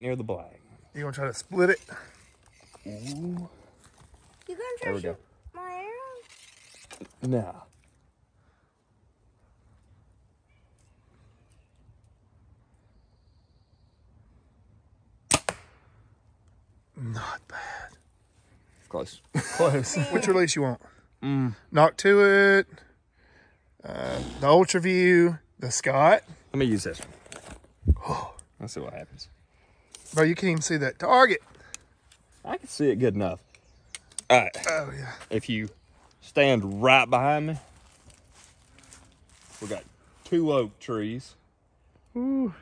near the black. You gonna try to split it? Ooh. You gonna try There to we go. shoot my arrow? No. Not bad. Close. Close. Which release you want? Mm. Knock to it. Uh, the Ultra View. The Scott. Let me use this one. Let's see what happens. Bro, you can't even see that target. I can see it good enough. All right. Oh yeah. If you stand right behind me, we got two oak trees. Ooh.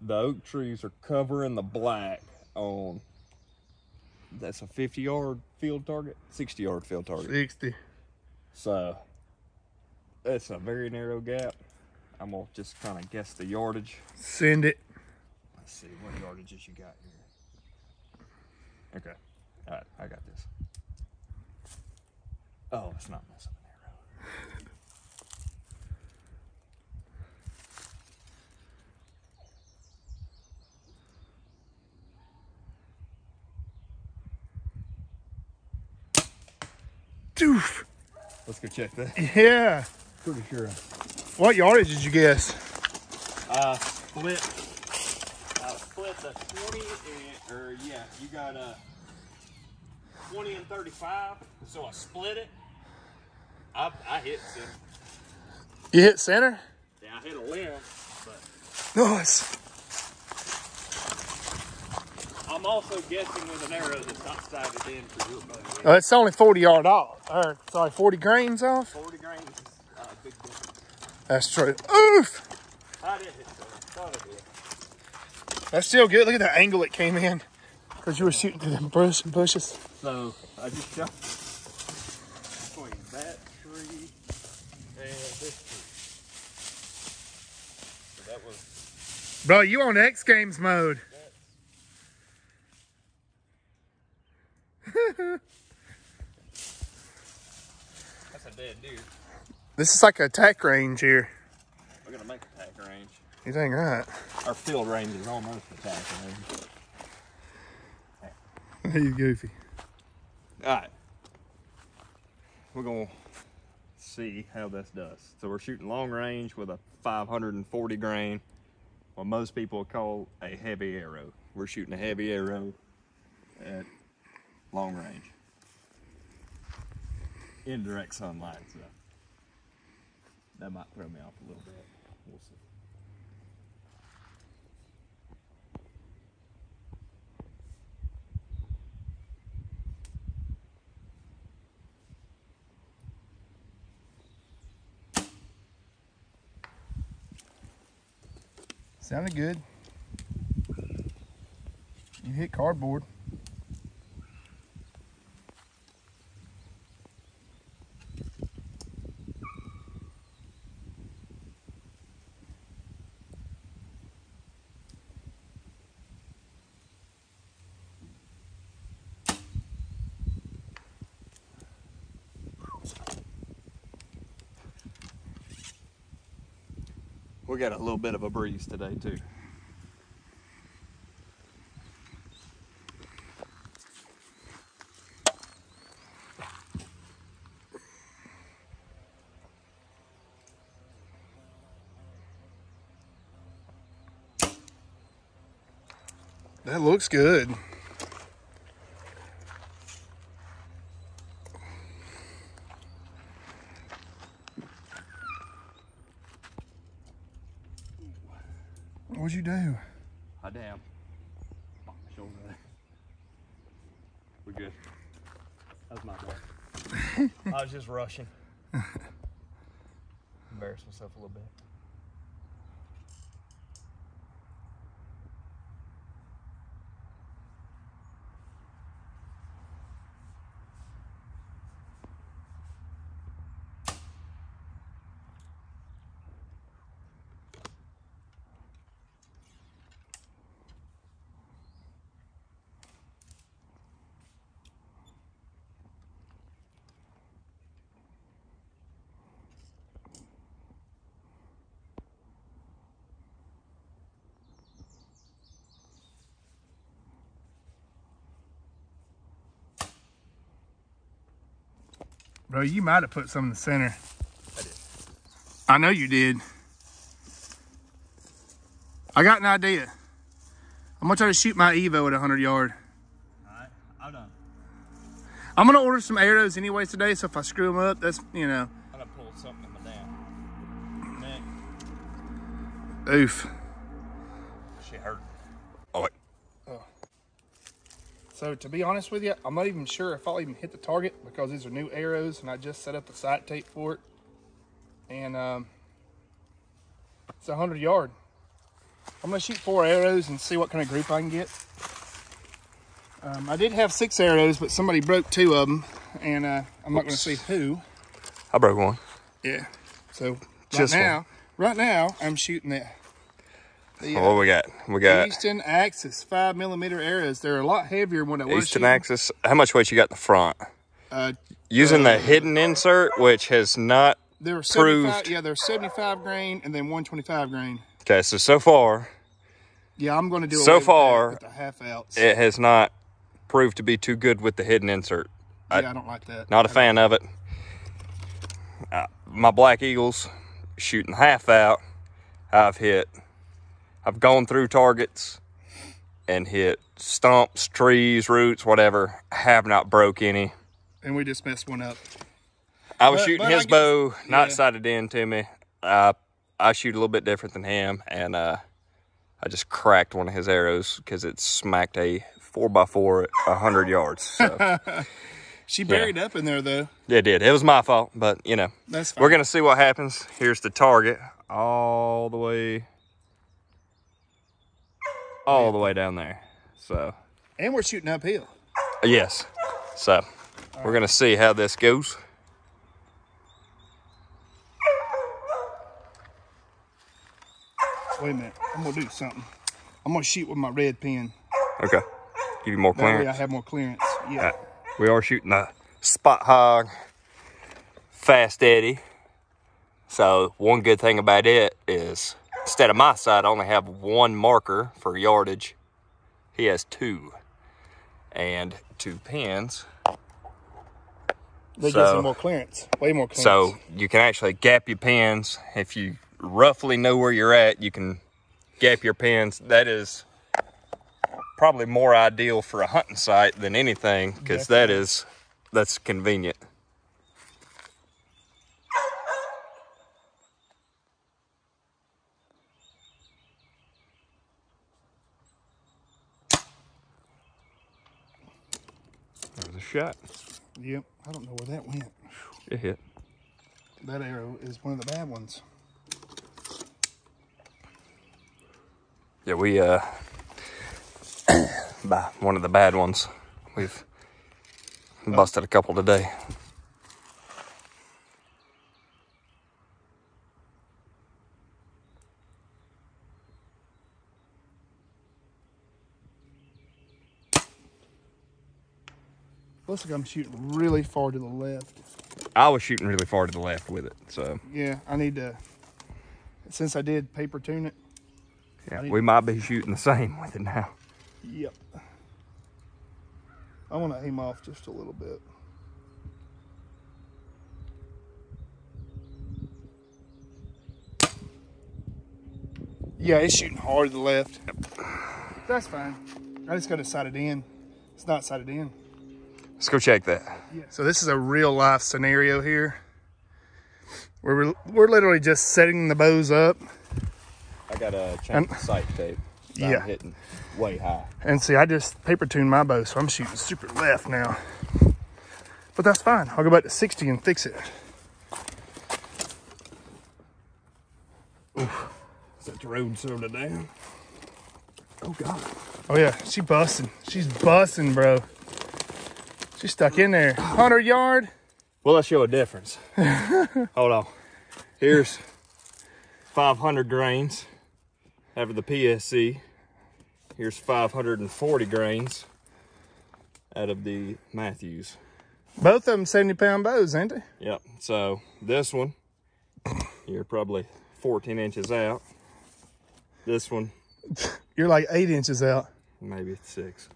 The oak trees are covering the black on. That's a 50 yard field target, 60 yard field target. 60. So that's a very narrow gap. I'm gonna just kind of guess the yardage. Send it. Let's see what yardages you got here. Okay. All right, I got this. Oh, it's not messing an arrow. Doof. Let's go check that. Yeah. Pretty sure. What yardage did you guess? Uh, split. The 20 and, or yeah, you got uh, 20 and 35. So I split it. I, I hit center. You hit center? Yeah, I hit a limb, but Nice. I'm also guessing with an arrow that's not sighted in for your bow. Oh, it's only 40 yard off. Or, sorry, 40 grains off. 40 grains is uh, a. That's true. Oof. I did hit center. Thought I did. That's still good. Look at the angle it came in. Because you were shooting through them bush, bushes. So I just shot between that tree and this tree. So that was Bro, you on X Games mode. that's a dead deer. This is like a attack range here. We're gonna make attack range. You think right? Our field range is almost attack range. you goofy. All right. We're gonna see how this does. So we're shooting long range with a 540 grain, what most people call a heavy arrow. We're shooting a heavy arrow at long range. In direct sunlight, so that might throw me off a little bit. We'll see. Sounded good. You hit cardboard. We got a little bit of a breeze today too. That looks good. What'd you do? I damn. My shoulder there. We're good. That was my fault. I was just rushing. Embarrassed myself a little bit. Bro, you might have put some in the center. I did. I know you did. I got an idea. I'm gonna try to shoot my Evo at 100 yard. Alright, I'm done. I'm gonna order some arrows anyways today, so if I screw them up, that's, you know, I'm gonna pull something in my damn neck. oof. So to be honest with you, I'm not even sure if I'll even hit the target because these are new arrows and I just set up the sight tape for it. And um, it's a 100 yard. I'm gonna shoot four arrows and see what kind of group I can get. Um, I did have six arrows, but somebody broke two of them and uh, I'm not gonna see who. I broke one. Yeah. So right Just one. now, right now I'm shooting the, the uh, What we got? We got Easton Axis five millimeter arrows. They're a lot heavier than what I was Easton shooting. Axis. How much weight you got in the front? Uh, Using the hidden insert, which has not. They were 75, Proved. yeah, they're 75 grain and then 125 grain. Okay, so so far Yeah, I'm going to do So away with that far, half ounce. it has not proved to be too good with the hidden insert. Yeah, I don't like that. Not a fan of it. Uh, my Black Eagles shooting half out. I've hit. I've gone through targets and hit stumps, trees, roots, whatever. Have not broke any. And we just messed one up. I was But- shooting but I his guess- bow, not yeah. sighted in to me. Uh, I shoot a little bit different than him, and uh, I just cracked one of his arrows because it smacked a four x four at hundred yards. So She buried up in there though. it did. It was my fault, but you know, That's fine. we're gonna see what happens. Here's the target, all the way, all the way down there. So And we're shooting uphill. yes, so we're gonna see how this goes. Wait a minute. I'm gonna do something. I'm gonna shoot with my red pen. Okay, give you more clearance. I have more clearance. Yeah. Yeah, we are shooting a Spot Hogg Fast Eddie. So one good thing about it is instead of my side, I only have one marker for yardage. He has two. And two pins. Gives so- me more clearance. Way more clearance. So you can actually gap your pins. If you roughly know where you're at, you can gap your pins. That is probably more ideal for a hunting sight than anything because that is, that's convenient. A shot. Yep. I don't know where that went. It hit. That arrow is one of the bad ones. Yeah, we uh by one of the bad ones. We've busted a couple today. Looks like I'm shooting really far to the left. I was shooting really far to the left with it, so Yeah, I need to. Since I did paper tune it. yeah, we might be shooting the same with it now. Yep. I want to aim off just a little bit. Yeah, it's shooting hard to the left. That's fine. I just got to sight it in. It's not sighted in. Let's go check that. Yeah. So this is a real life scenario here. Where we're, we're literally just setting the bows up. I got a And- sight tape. Yeah. hitting way high. And see, I just paper tuned my bow, so I'm shooting super left now. But that's fine. I'll go back to 60 and fix it. Set the road sort of down. Oh god. Oh yeah, she busting. She's busting, bro. She's stuck in there. 100 yard. Well, let's show a difference. Hold on. Here's 500 grains out of the PSE. Here's 540 grains out of the Mathews. Both of them 70 pound bows, ain't they? Yep. So this one, you're probably 14 inches out. This one, You're like eight inches out. maybe six.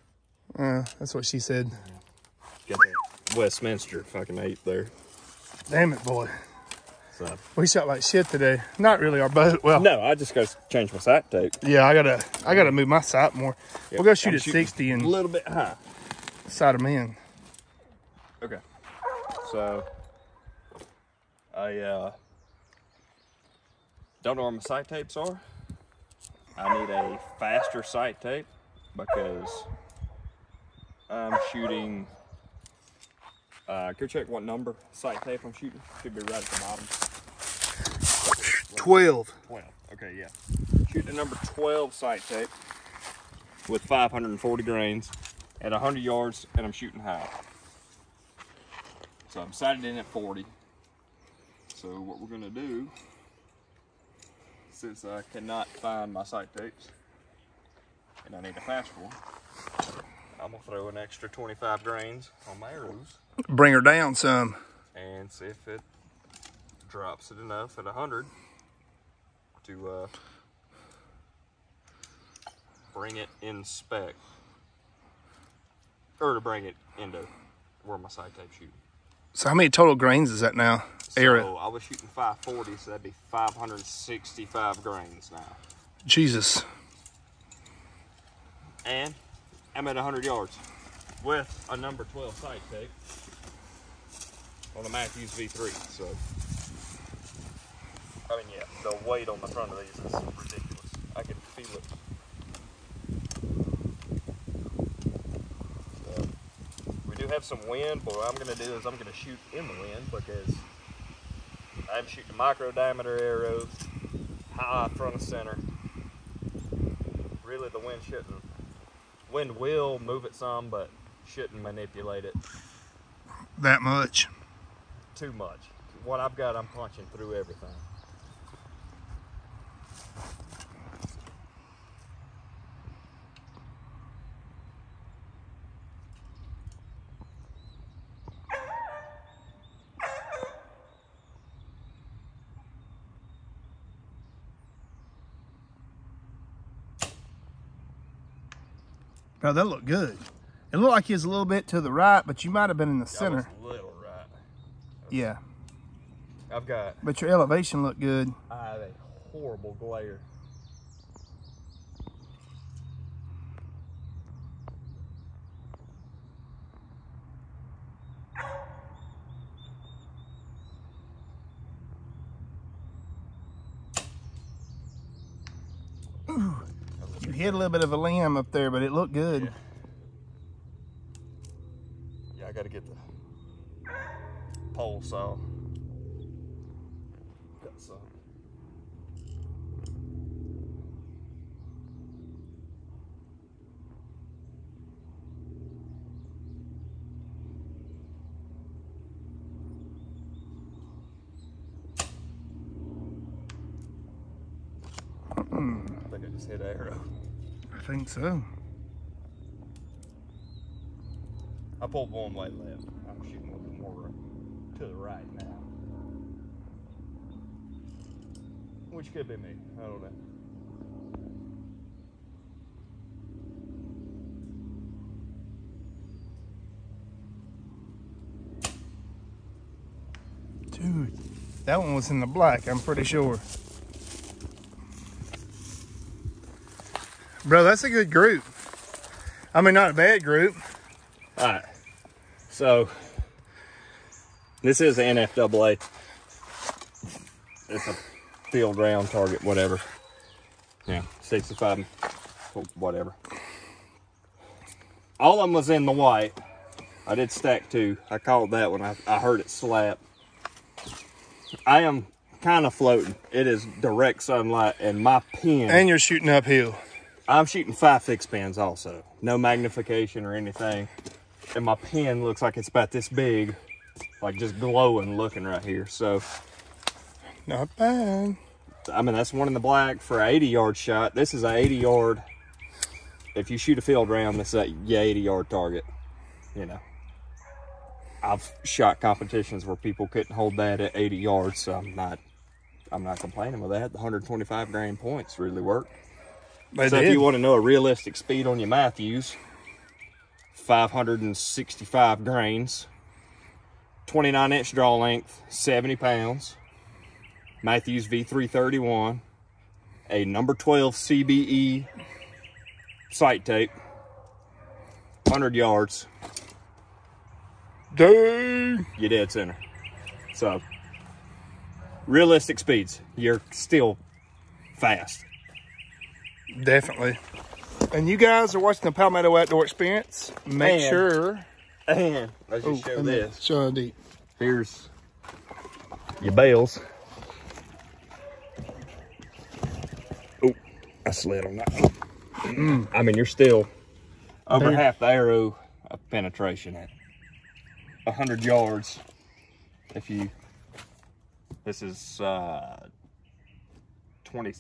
Uh, that's what she said. Got that Westminster fucking eight there. Damn it, boy. So We shot like shit today. Not really our boat. Well, no, I just gotta change my sight tape. yeah, I gotta, I gotta move my sight more. we'll go shoot I'm at sixty and a little bit high. sight them in. Okay. So I uh don't know where my sight tapes are. I need a faster sight tape because I'm shooting uh go check what number sight tape I'm shooting. Should be right at the bottom. 12. 12. Okay, yeah. Shooting the number 12 sight tape with 540 grains at 100 yards, and I'm shooting high. So I'm sighted in at 40. So what we're gonna do, since I cannot find my sight tapes, and I need a faster one, I'm gonna throw an extra 25 grains on my arrows Bring her down some. and see if it drops it enough at 100 to uh, bring it in spec or to bring it into where my sight tape shooting. So how many total grains is that now? So I was shooting 540, so that'd be 565 grains now. Jesus. And I'm at 100 yards with a number 12 sight tape on a Mathews V3. So, I mean, yeah, the weight on the front of these is ridiculous. I can feel it. So, we do have some wind, but what I'm going to do is I'm going to shoot in the wind because I'm shooting micro diameter arrows, high front of center. Really, the wind shouldn't wind will move it some, but shouldn't manipulate it That much. too much. What I've got, I'm punching through everything. Bro, that looked good. It looked like he was a little bit to the right, but you might have been in the I center. a little right. Yeah. I've got But your elevation looked good. I have a horrible glare. Hit a little bit of a limb up there, but it looked good. Yeah. Yeah, I gotta get the pole saw. Got some. I think I just hit arrow. I think so. I pulled one way left. I'm shooting a little more to the right now. Which could be me. I don't know. Dude, that one was in the black, I'm pretty sure. Bro, that's a good group. I mean, not a bad group. All right. So this is an NFAA. It's a field round target, whatever. Yeah, 65, whatever. All of them was in the white. I did stack two. I called that one. I, I heard it slap. I am kind of floating. It is direct sunlight, and my pin. And you're shooting uphill. I'm shooting five fixed pins also. No magnification or anything. And my pin looks like it's about this big. Like just glowing looking right here. So, Not bad. I mean, that's one in the black for an 80 yard shot. This is a 80 yard. If you shoot a field round, this is a yeah, 80 yard target. You know. I've shot competitions where people couldn't hold that at 80 yards, so I'm not I'm not complaining with that. The 125 grain points really work. They so did. if you want to know a realistic speed on your Mathews, 565 grains 29 inch draw length, 70 pounds. Mathews V331, a number 12 CBE sight tape, 100 yards, Dang. you dead center. So, realistic speeds, you're still fast. Definitely. And you guys are watching the Palmetto Outdoor Experience. Make And- sure. And let's just show and then this. Show deep. Here's your bales. Oh, I slid on that. one. I mean, you're still over There- half the arrow of penetration at 100 yards. If you, this is uh, 20,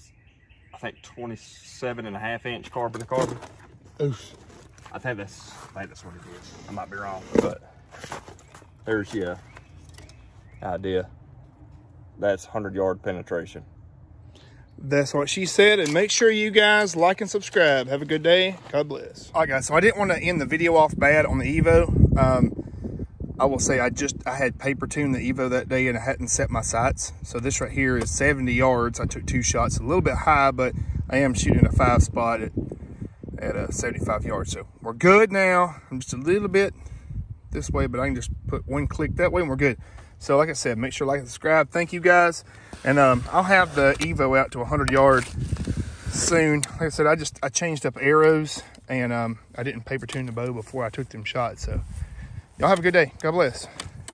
I think 27 and a half inch carbon to carbon. Oof. I think that's, I think that's what it is. I might be wrong, but there's your idea. That's 100 yard penetration. That's what she said. And make sure you guys like and subscribe. Have a good day. God bless. All right, guys. So I didn't want to end the video off bad on the Evo. Um, I will say I just I had paper tuned the Evo that day and I hadn't set my sights. So this right here is 70 yards. I took two shots, a little bit high, but I am shooting a five spot at at uh, 75 yards. So we're good now. I'm just a little bit this way, but I can just put one click that way and we're good. So like I said, make sure like and subscribe. Thank you guys. And um, I'll have the Evo out to 100 yard soon. Like I said, I just, I changed up arrows and um, I didn't paper tune the bow before I took them shots. So y'all have a good day. God bless.